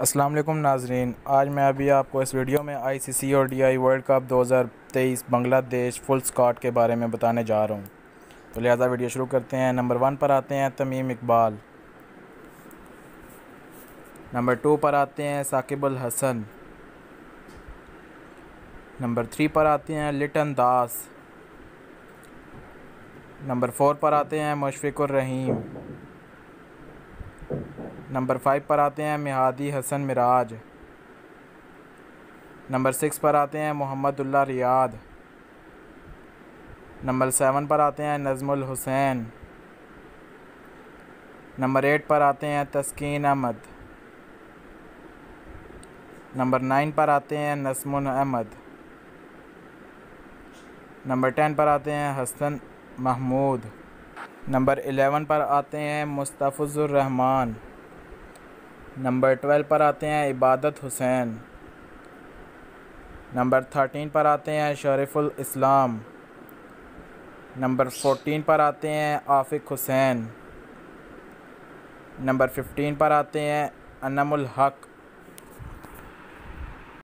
वालेकुम नाजरीन। आज मैं अभी आपको इस वीडियो में आईसीसी और DI world cup 2023 Bangladesh full squad के बारे में बताने जा रहा हूँ। तो लिहाजा वीडियो शुरू करते हैं। नंबर वन पर आते हैं तमीम इकबाल। नंबर टू पर आते हैं साकिबुल हसन। नंबर थ्री पर आते हैं लिटन दास। नंबर फोर पर आते हैं मुशफ़िकुर रहीम। नंबर फाइव पर आते हैं मिहादी हसन मिराज। नंबर सिक्स पर आते हैं मोहम्मदुल्ला रियाद। नंबर सेवन पर आते हैं नज़मुल हुसैन। नंबर एट पर आते हैं तस्कीन अहमद। नंबर नाइन पर आते हैं नसमुन अहमद। नंबर टेन पर आते हैं हसन महमूद। नंबर एलेवन पर आते हैं मुस्तफ़ुज़ुररहमान। नंबर ट्वेल्व पर आते हैं इबादत हुसैन। नंबर थर्टीन पर आते हैं शरीफुल इस्लाम। नंबर फोर्टीन पर आते हैं आफ़िक हुसैन। नंबर फिफ्टीन पर आते हैं अनमुल हक।